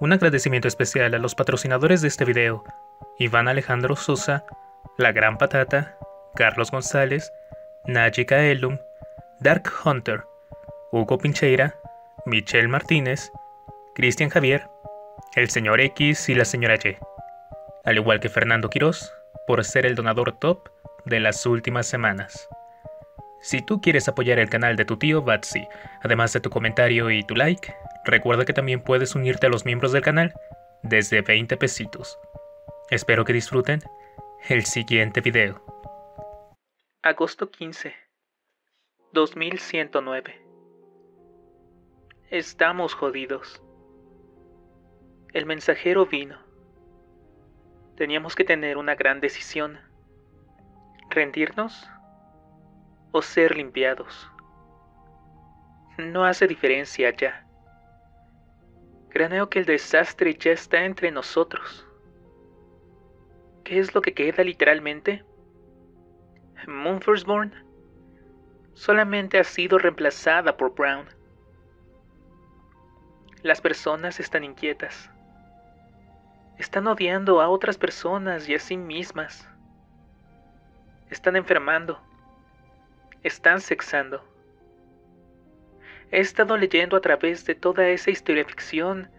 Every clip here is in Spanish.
Un agradecimiento especial a los patrocinadores de este video, Iván Alejandro Sosa, La Gran Patata, Carlos González, Naji Kaelum, Dark Hunter, Hugo Pincheira, Michelle Martínez, Cristian Javier, el señor X y la señora Y, al igual que Fernando Quirós, por ser el donador top de las últimas semanas. Si tú quieres apoyar el canal de tu tío Batsy, además de tu comentario y tu like, recuerda que también puedes unirte a los miembros del canal desde 20 pesitos. Espero que disfruten el siguiente video. Agosto 15, 2109. Estamos jodidos. El mensajero vino. Teníamos que tener una gran decisión. ¿Rendirnos? o ser limpiados. No hace diferencia ya. Creo que el desastre ya está entre nosotros. ¿Qué es lo que queda literalmente? Mumforsborn solamente ha sido reemplazada por Brown. Las personas están inquietas. Están odiando a otras personas y a sí mismas. Están enfermando están sexando. He estado leyendo a través de toda esa historia ficción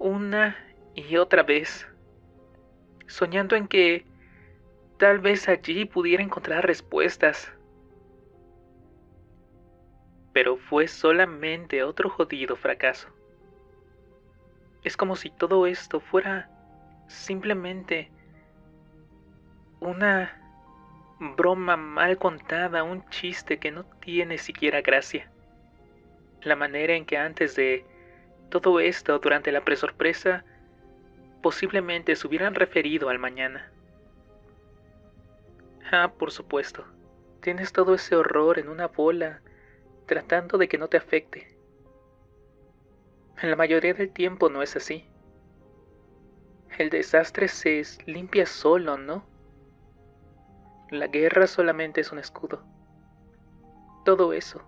una y otra vez, soñando en que tal vez allí pudiera encontrar respuestas. Pero fue solamente otro jodido fracaso. Es como si todo esto fuera simplemente una broma mal contada, un chiste que no tiene siquiera gracia. La manera en que antes de todo esto, durante la presorpresa, posiblemente se hubieran referido al mañana. Ah, por supuesto, tienes todo ese horror en una bola, tratando de que no te afecte. En la mayoría del tiempo no es así. El desastre se limpia solo, ¿no? La guerra solamente es un escudo. Todo eso.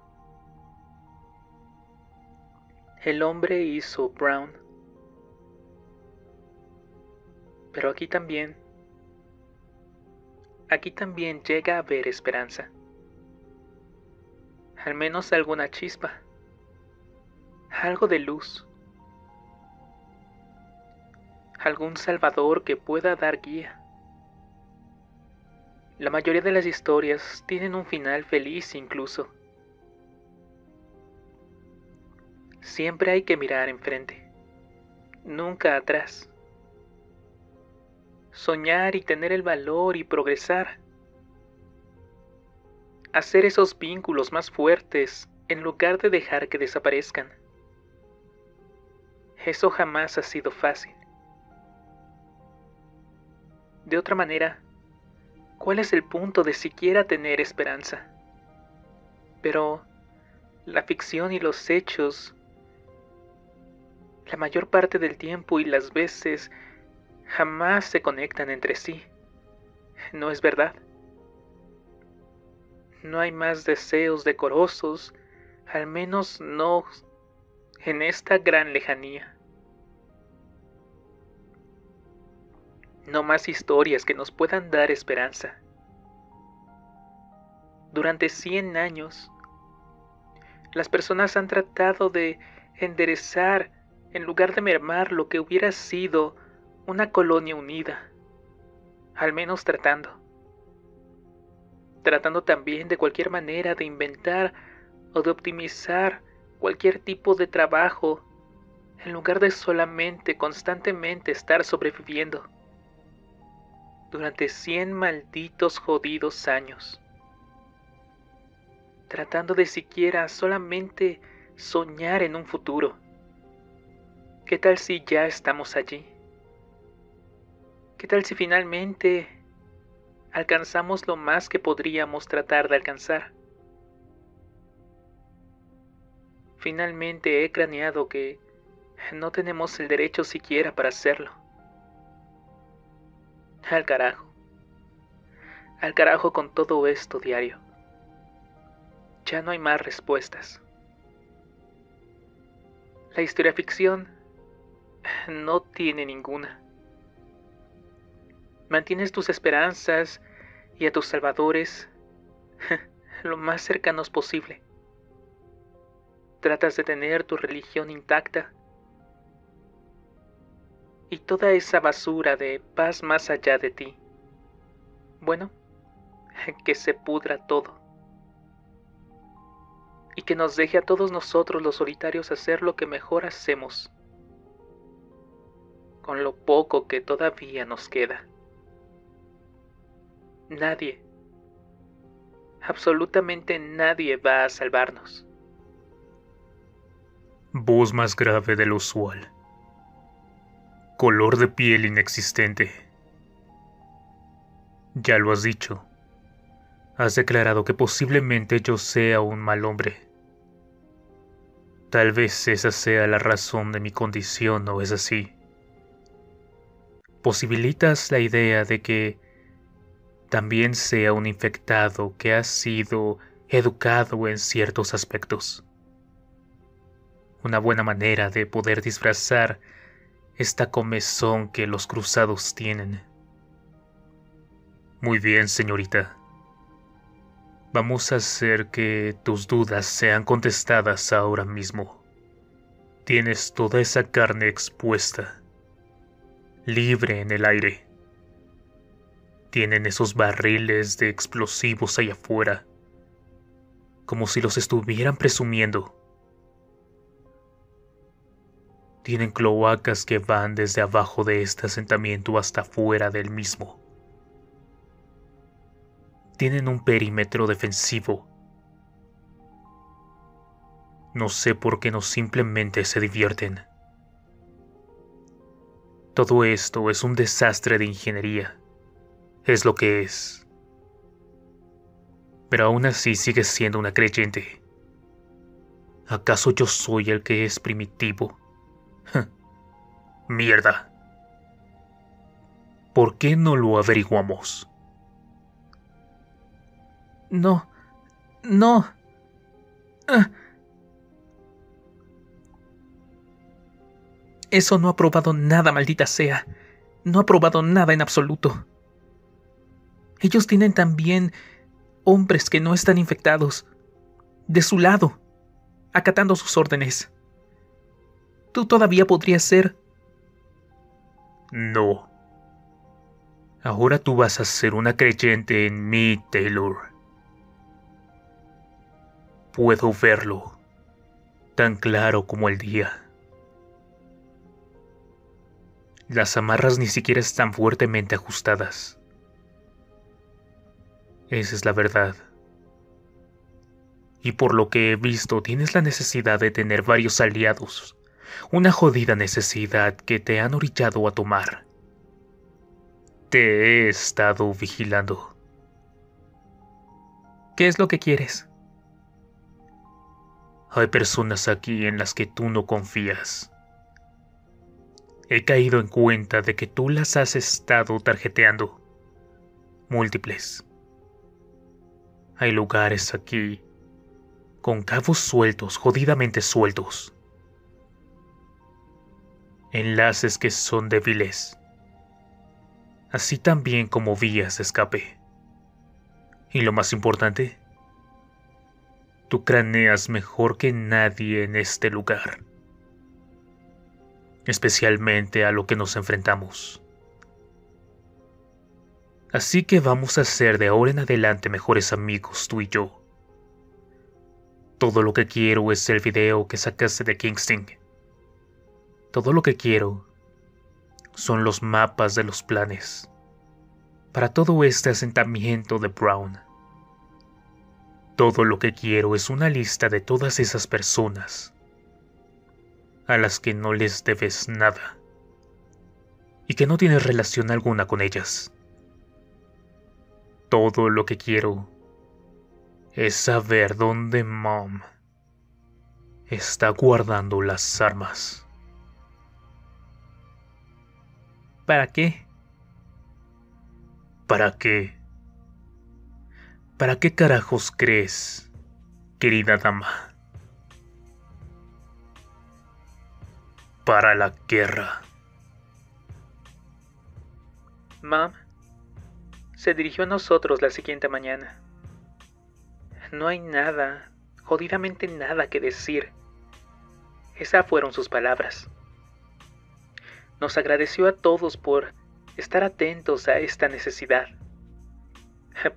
El hombre hizo Brown. Pero aquí también, aquí también llega a haber esperanza. Al menos alguna chispa. Algo de luz. Algún salvador que pueda dar guía. La mayoría de las historias tienen un final feliz incluso. Siempre hay que mirar enfrente, nunca atrás. Soñar y tener el valor y progresar. Hacer esos vínculos más fuertes en lugar de dejar que desaparezcan. Eso jamás ha sido fácil. De otra manera, ¿Cuál es el punto de siquiera tener esperanza? Pero la ficción y los hechos, la mayor parte del tiempo y las veces, jamás se conectan entre sí. ¿No es verdad? No hay más deseos decorosos, al menos no en esta gran lejanía. no más historias que nos puedan dar esperanza. Durante 100 años, las personas han tratado de enderezar en lugar de mermar lo que hubiera sido una colonia unida, al menos tratando. Tratando también de cualquier manera de inventar o de optimizar cualquier tipo de trabajo en lugar de solamente constantemente estar sobreviviendo durante cien malditos jodidos años, tratando de siquiera solamente soñar en un futuro. ¿Qué tal si ya estamos allí? ¿Qué tal si finalmente alcanzamos lo más que podríamos tratar de alcanzar? Finalmente he craneado que no tenemos el derecho siquiera para hacerlo. Al carajo. Al carajo con todo esto diario. Ya no hay más respuestas. La historia ficción no tiene ninguna. Mantienes tus esperanzas y a tus salvadores lo más cercanos posible. Tratas de tener tu religión intacta. Y toda esa basura de paz más allá de ti. Bueno, que se pudra todo. Y que nos deje a todos nosotros los solitarios hacer lo que mejor hacemos. Con lo poco que todavía nos queda. Nadie, absolutamente nadie va a salvarnos. Voz más grave de lo usual. Color de piel inexistente. Ya lo has dicho. Has declarado que posiblemente yo sea un mal hombre. Tal vez esa sea la razón de mi condición, ¿no es así? Posibilitas la idea de que también sea un infectado que ha sido educado en ciertos aspectos una buena manera de poder disfrazar esta comezón que los cruzados tienen. Muy bien, señorita. Vamos a hacer que tus dudas sean contestadas ahora mismo. Tienes toda esa carne expuesta, libre en el aire. Tienen esos barriles de explosivos allá afuera, como si los estuvieran presumiendo. Tienen cloacas que van desde abajo de este asentamiento hasta fuera del mismo. Tienen un perímetro defensivo. No sé por qué no simplemente se divierten. Todo esto es un desastre de ingeniería. Es lo que es. Pero aún así sigues siendo una creyente. ¿Acaso yo soy el que es primitivo? Mierda. ¿Por qué no lo averiguamos? No. No. Ah. Eso no ha probado nada, maldita sea. No ha probado nada en absoluto. Ellos tienen también hombres que no están infectados. De su lado, acatando sus órdenes. Tú todavía podrías ser... No. Ahora tú vas a ser una creyente en mí, Taylor. Puedo verlo, tan claro como el día. Las amarras ni siquiera están fuertemente ajustadas. Esa es la verdad. Y por lo que he visto, tienes la necesidad de tener varios aliados una jodida necesidad que te han orillado a tomar. Te he estado vigilando. ¿Qué es lo que quieres? Hay personas aquí en las que tú no confías. He caído en cuenta de que tú las has estado tarjeteando. Múltiples. Hay lugares aquí con cabos sueltos, jodidamente sueltos enlaces que son débiles, así también como vías de escape. Y lo más importante, tú craneas mejor que nadie en este lugar, especialmente a lo que nos enfrentamos. Así que vamos a ser de ahora en adelante mejores amigos tú y yo. Todo lo que quiero es el video que sacaste de Kingston todo lo que quiero son los mapas de los planes para todo este asentamiento de Brown. Todo lo que quiero es una lista de todas esas personas a las que no les debes nada y que no tienes relación alguna con ellas. Todo lo que quiero es saber dónde Mom está guardando las armas. ¿Para qué? ¿Para qué? ¿Para qué carajos crees, querida dama? para la guerra. Mam se dirigió a nosotros la siguiente mañana. No hay nada, jodidamente nada que decir. Esas fueron sus palabras. Nos agradeció a todos por estar atentos a esta necesidad.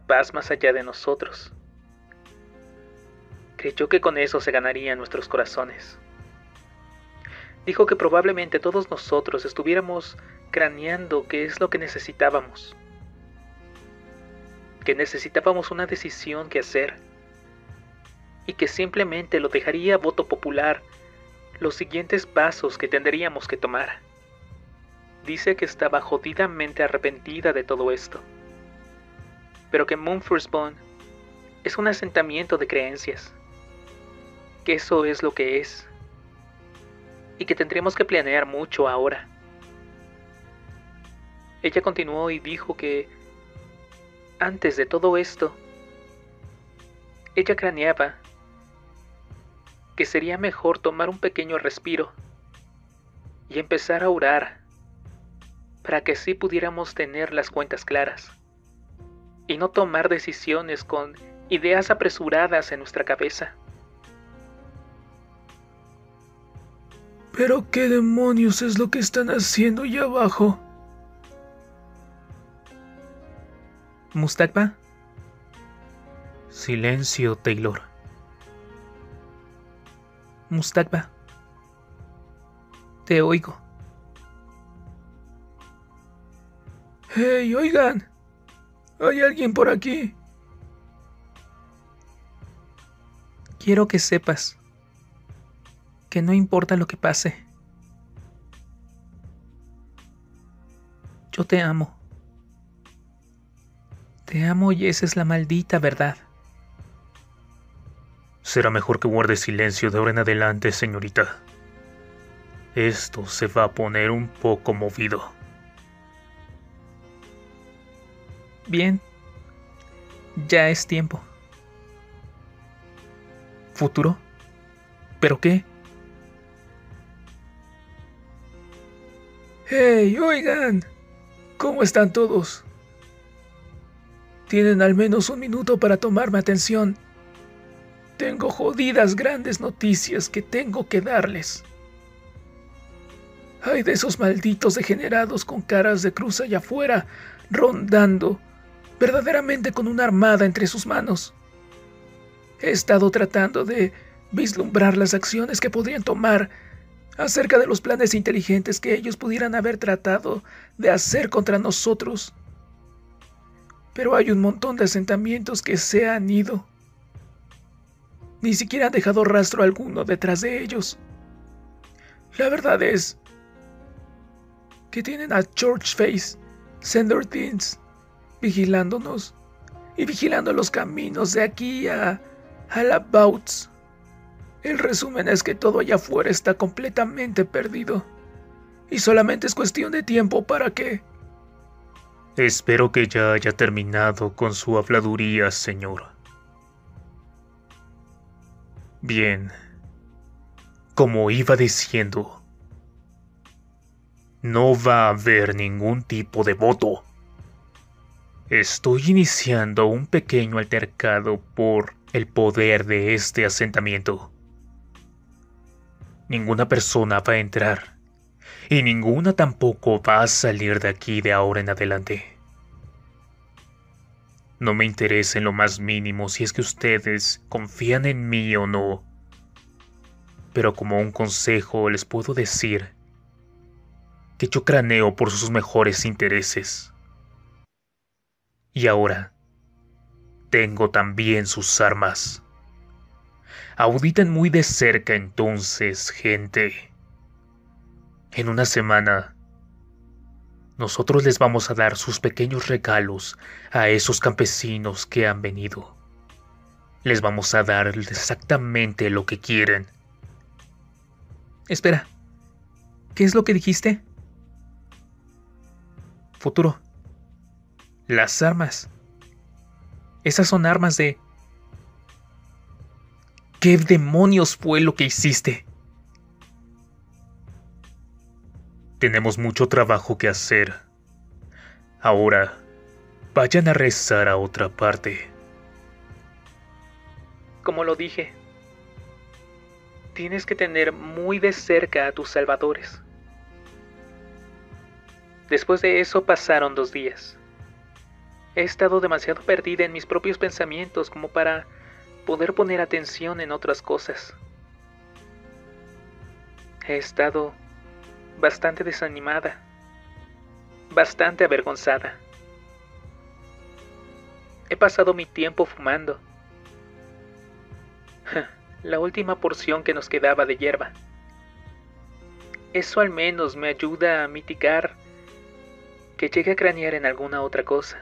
Paz más allá de nosotros. Creyó que con eso se ganaría nuestros corazones. Dijo que probablemente todos nosotros estuviéramos craneando qué es lo que necesitábamos. Que necesitábamos una decisión que hacer. Y que simplemente lo dejaría voto popular los siguientes pasos que tendríamos que tomar. Dice que estaba jodidamente arrepentida de todo esto. Pero que Bone es un asentamiento de creencias. Que eso es lo que es. Y que tendríamos que planear mucho ahora. Ella continuó y dijo que antes de todo esto, ella craneaba que sería mejor tomar un pequeño respiro y empezar a orar para que así pudiéramos tener las cuentas claras y no tomar decisiones con ideas apresuradas en nuestra cabeza. Pero qué demonios es lo que están haciendo allá abajo? Mustakba. Silencio, Taylor. Mustakba. Te oigo. ¡Hey, oigan! ¿Hay alguien por aquí? Quiero que sepas que no importa lo que pase. Yo te amo. Te amo y esa es la maldita verdad. Será mejor que guarde silencio de ahora en adelante, señorita. Esto se va a poner un poco movido. Bien, ya es tiempo. ¿Futuro? ¿Pero qué? ¡Hey, oigan! ¿Cómo están todos? Tienen al menos un minuto para tomarme atención. Tengo jodidas grandes noticias que tengo que darles. Hay de esos malditos degenerados con caras de cruz allá afuera, rondando verdaderamente con una armada entre sus manos. He estado tratando de vislumbrar las acciones que podrían tomar acerca de los planes inteligentes que ellos pudieran haber tratado de hacer contra nosotros. Pero hay un montón de asentamientos que se han ido. Ni siquiera han dejado rastro alguno detrás de ellos. La verdad es que tienen a George Face, Sender Teens, vigilándonos y vigilando los caminos de aquí a, a la Bouts. El resumen es que todo allá afuera está completamente perdido. Y solamente es cuestión de tiempo para que... Espero que ya haya terminado con su habladuría, señor. Bien. Como iba diciendo, no va a haber ningún tipo de voto. Estoy iniciando un pequeño altercado por el poder de este asentamiento. Ninguna persona va a entrar y ninguna tampoco va a salir de aquí de ahora en adelante. No me interesa en lo más mínimo si es que ustedes confían en mí o no. Pero como un consejo les puedo decir que yo craneo por sus mejores intereses. Y ahora, tengo también sus armas. Auditen muy de cerca entonces, gente. En una semana, nosotros les vamos a dar sus pequeños regalos a esos campesinos que han venido. Les vamos a dar exactamente lo que quieren. Espera, ¿qué es lo que dijiste? Futuro. Las armas. Esas son armas de... ¿Qué demonios fue lo que hiciste? Tenemos mucho trabajo que hacer. Ahora, vayan a rezar a otra parte. Como lo dije, tienes que tener muy de cerca a tus salvadores. Después de eso pasaron dos días. He estado demasiado perdida en mis propios pensamientos como para poder poner atención en otras cosas. He estado bastante desanimada, bastante avergonzada. He pasado mi tiempo fumando. La última porción que nos quedaba de hierba. Eso al menos me ayuda a mitigar que llegue a cranear en alguna otra cosa.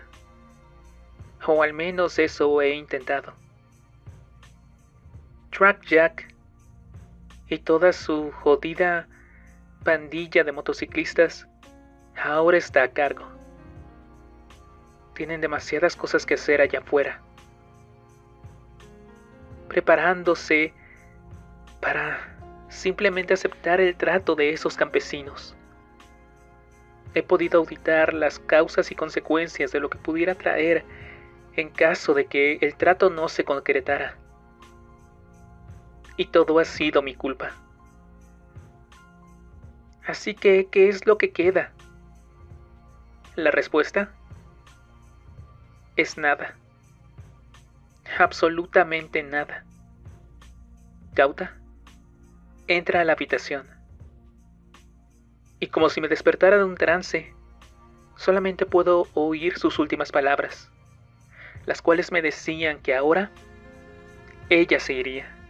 O al menos eso he intentado. Track Jack y toda su jodida pandilla de motociclistas ahora está a cargo. Tienen demasiadas cosas que hacer allá afuera. Preparándose para simplemente aceptar el trato de esos campesinos. He podido auditar las causas y consecuencias de lo que pudiera traer en caso de que el trato no se concretara. Y todo ha sido mi culpa. Así que, ¿qué es lo que queda? La respuesta es nada. Absolutamente nada. Cauta, entra a la habitación. Y como si me despertara de un trance, solamente puedo oír sus últimas palabras las cuales me decían que ahora ella se iría.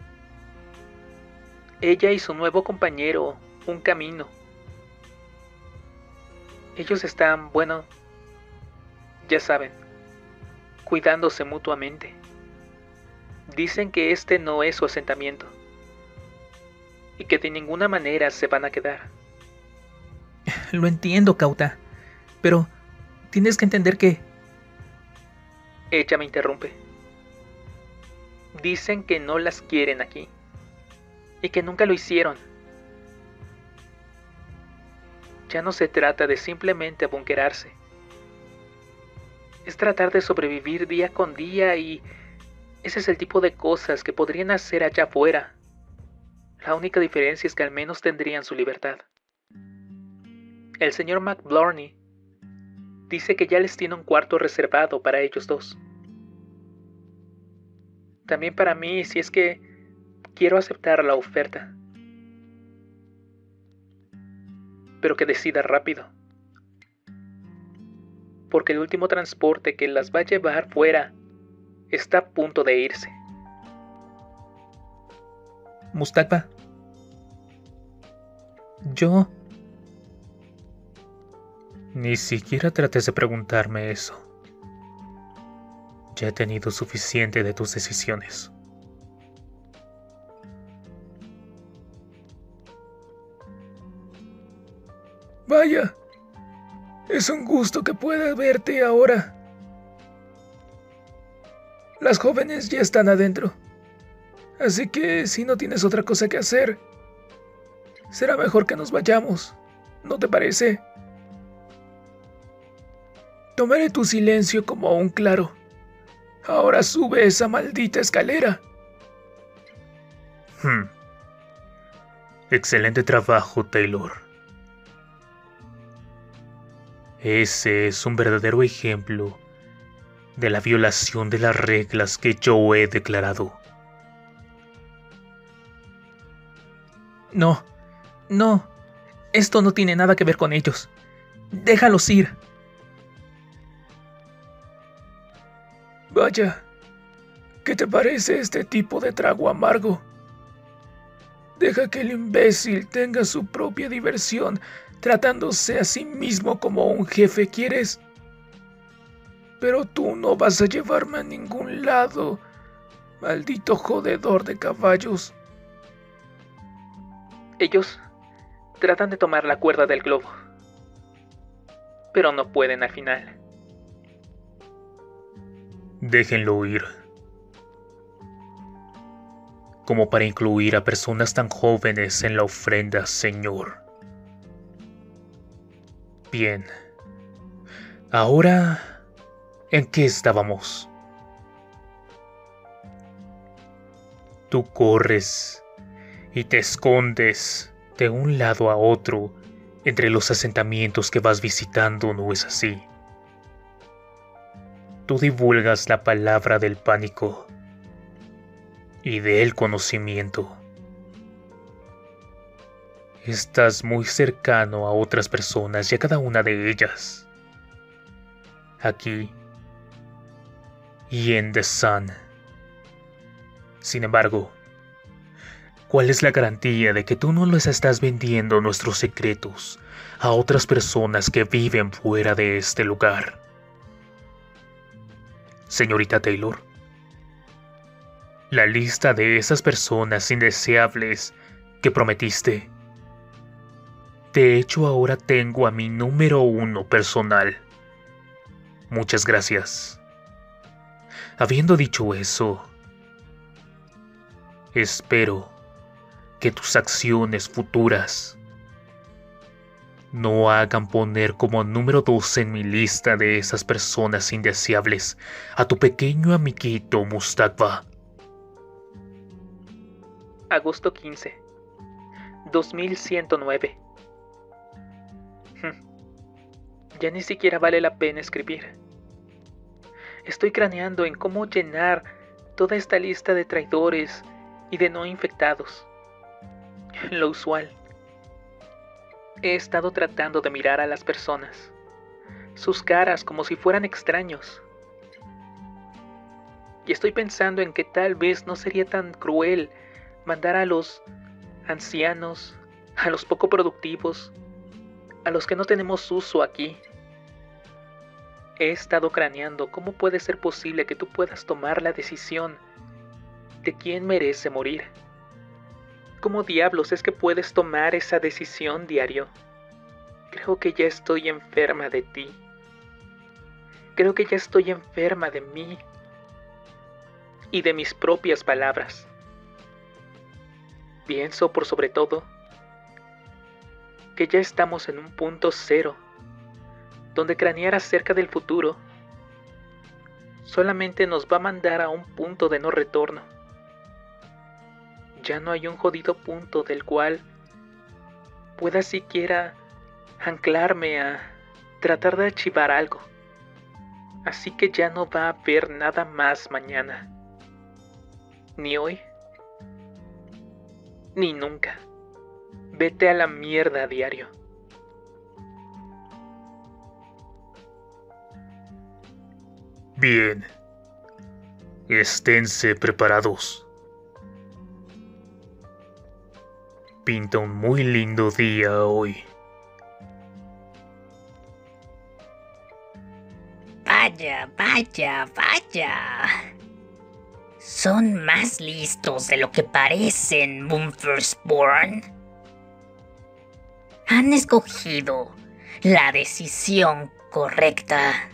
Ella y su nuevo compañero, un camino. Ellos están, bueno, ya saben, cuidándose mutuamente. Dicen que este no es su asentamiento y que de ninguna manera se van a quedar. Lo entiendo, Cauta, pero tienes que entender que ella me interrumpe. Dicen que no las quieren aquí y que nunca lo hicieron. Ya no se trata de simplemente abunquerarse. Es tratar de sobrevivir día con día y ese es el tipo de cosas que podrían hacer allá afuera. La única diferencia es que al menos tendrían su libertad. El señor McBlarney dice que ya les tiene un cuarto reservado para ellos dos. También para mí, si es que quiero aceptar la oferta. Pero que decida rápido. Porque el último transporte que las va a llevar fuera está a punto de irse. Mustafa. Yo ni siquiera trates de preguntarme eso. Ya he tenido suficiente de tus decisiones. Vaya, es un gusto que pueda verte ahora. Las jóvenes ya están adentro. Así que si no tienes otra cosa que hacer, será mejor que nos vayamos. ¿No te parece? Tomaré tu silencio como un claro. Ahora sube esa maldita escalera. Hmm. Excelente trabajo, Taylor. Ese es un verdadero ejemplo de la violación de las reglas que yo he declarado. No, no, esto no tiene nada que ver con ellos. Déjalos ir. Vaya, ¿qué te parece este tipo de trago amargo? Deja que el imbécil tenga su propia diversión tratándose a sí mismo como un jefe quieres. Pero tú no vas a llevarme a ningún lado, maldito jodedor de caballos. Ellos tratan de tomar la cuerda del globo, pero no pueden al final. Déjenlo ir. Como para incluir a personas tan jóvenes en la ofrenda, Señor. Bien. Ahora, ¿en qué estábamos? Tú corres y te escondes de un lado a otro entre los asentamientos que vas visitando, ¿no es así? Tú divulgas la palabra del pánico y del conocimiento. Estás muy cercano a otras personas y a cada una de ellas. Aquí y en The Sun. Sin embargo, ¿cuál es la garantía de que tú no les estás vendiendo nuestros secretos a otras personas que viven fuera de este lugar? Señorita Taylor, la lista de esas personas indeseables que prometiste. De hecho, ahora tengo a mi número uno personal. Muchas gracias. Habiendo dicho eso, espero que tus acciones futuras no hagan poner como número dos en mi lista de esas personas indeseables a tu pequeño amiguito Mustafa. Agosto 15, 2109. Ya ni siquiera vale la pena escribir. Estoy craneando en cómo llenar toda esta lista de traidores y de no infectados. Lo usual. He estado tratando de mirar a las personas, sus caras como si fueran extraños. Y estoy pensando en que tal vez no sería tan cruel mandar a los ancianos, a los poco productivos, a los que no tenemos uso aquí. He estado craneando cómo puede ser posible que tú puedas tomar la decisión de quién merece morir. ¿Cómo diablos es que puedes tomar esa decisión diario? Creo que ya estoy enferma de ti. Creo que ya estoy enferma de mí y de mis propias palabras. Pienso por sobre todo que ya estamos en un punto cero, donde cranear acerca del futuro solamente nos va a mandar a un punto de no retorno. Ya no hay un jodido punto del cual pueda siquiera anclarme a tratar de archivar algo. Así que ya no va a haber nada más mañana. Ni hoy ni nunca. Vete a la mierda diario. Bien. Esténse preparados. Pinta un muy lindo día hoy. Vaya, vaya, vaya. Son más listos de lo que parecen, Mumforsborn. Han escogido la decisión correcta.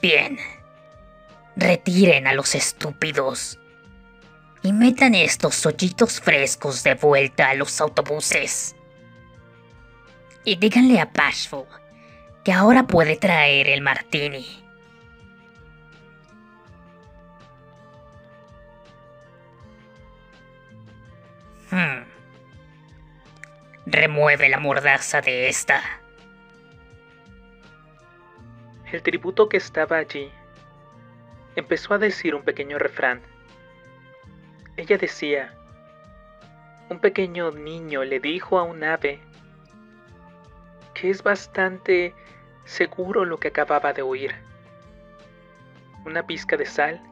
Bien. Retiren a los estúpidos y metan estos hoyitos frescos de vuelta a los autobuses. Y díganle a Bashful que ahora puede traer el martini. Hmm. Remueve la mordaza de esta. El tributo que estaba allí empezó a decir un pequeño refrán. Ella decía, un pequeño niño le dijo a un ave que es bastante seguro lo que acababa de oír. Una pizca de sal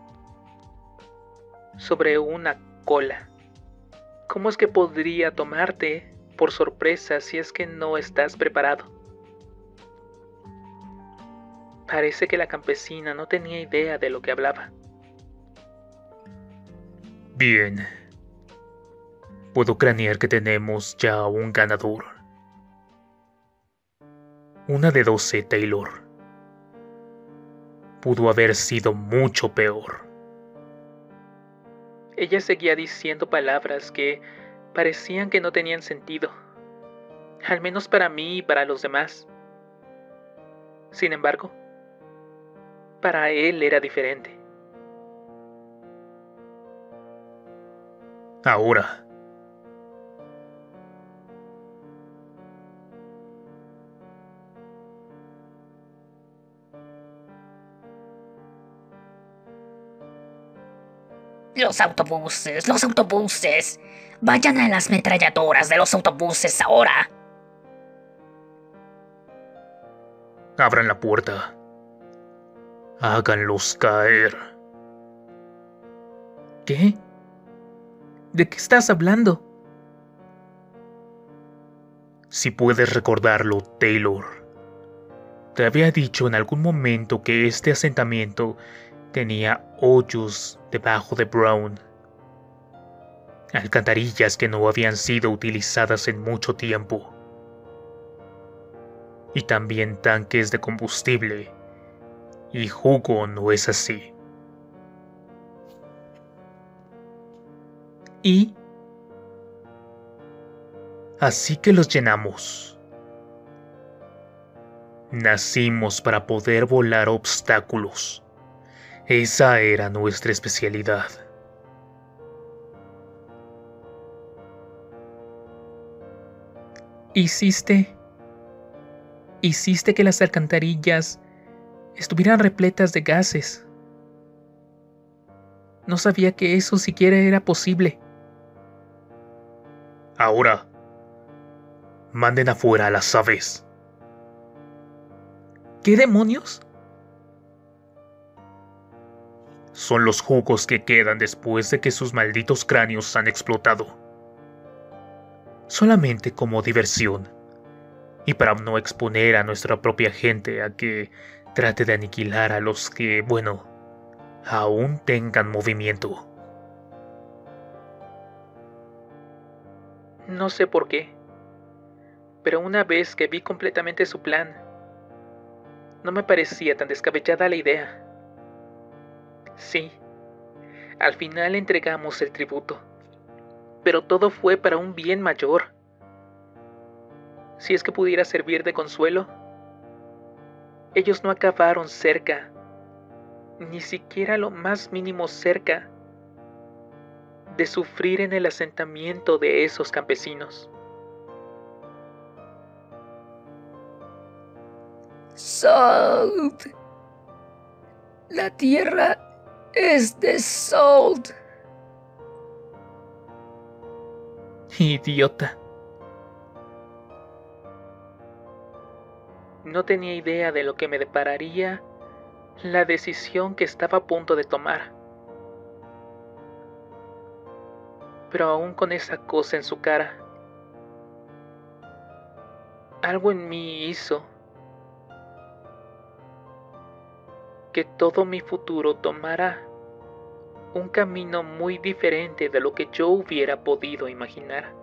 sobre una cola. ¿Cómo es que podría tomarte por sorpresa si es que no estás preparado? Parece que la campesina no tenía idea de lo que hablaba. Bien. Puedo cranear que tenemos ya un ganador. Una de doce, Taylor. Pudo haber sido mucho peor. Ella seguía diciendo palabras que parecían que no tenían sentido, al menos para mí y para los demás. Sin embargo, para él era diferente. Ahora. Los autobuses, los autobuses. Vayan a las metralladoras de los autobuses ahora. Abran la puerta. Háganlos caer. ¿Qué? ¿De qué estás hablando? Si puedes recordarlo, Taylor. Te había dicho en algún momento que este asentamiento tenía hoyos debajo de Brown. Alcantarillas que no habían sido utilizadas en mucho tiempo. Y también tanques de combustible. Y jugo no es así. ¿Y? Así que los llenamos. Nacimos para poder volar obstáculos. Esa era nuestra especialidad. Hiciste... Hiciste que las alcantarillas estuvieran repletas de gases. No sabía que eso siquiera era posible. Ahora, manden afuera a las aves. ¿Qué demonios? Son los jugos que quedan después de que sus malditos cráneos han explotado. Solamente como diversión. Y para no exponer a nuestra propia gente a que trate de aniquilar a los que, bueno, aún tengan movimiento. No sé por qué, pero una vez que vi completamente su plan, no me parecía tan descabellada la idea. Sí, al final entregamos el tributo, pero todo fue para un bien mayor. Si es que pudiera servir de consuelo, ellos no acabaron cerca, ni siquiera lo más mínimo cerca de sufrir en el asentamiento de esos campesinos. Salt. La tierra es de Salt. Idiota. No tenía idea de lo que me depararía la decisión que estaba a punto de tomar. Pero aún con esa cosa en su cara, algo en mí hizo que todo mi futuro tomara un camino muy diferente de lo que yo hubiera podido imaginar.